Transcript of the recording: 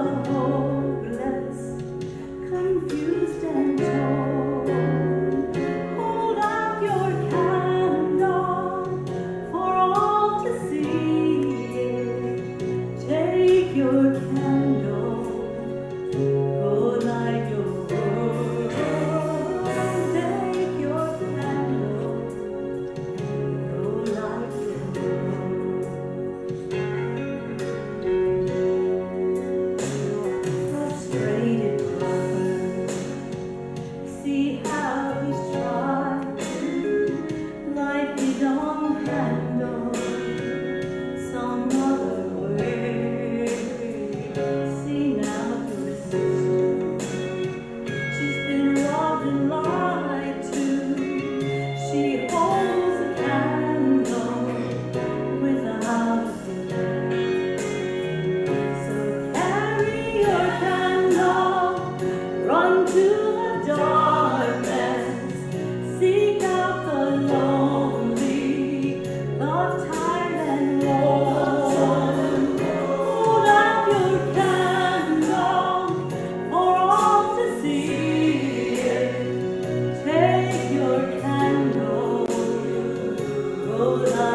Oh. Oh.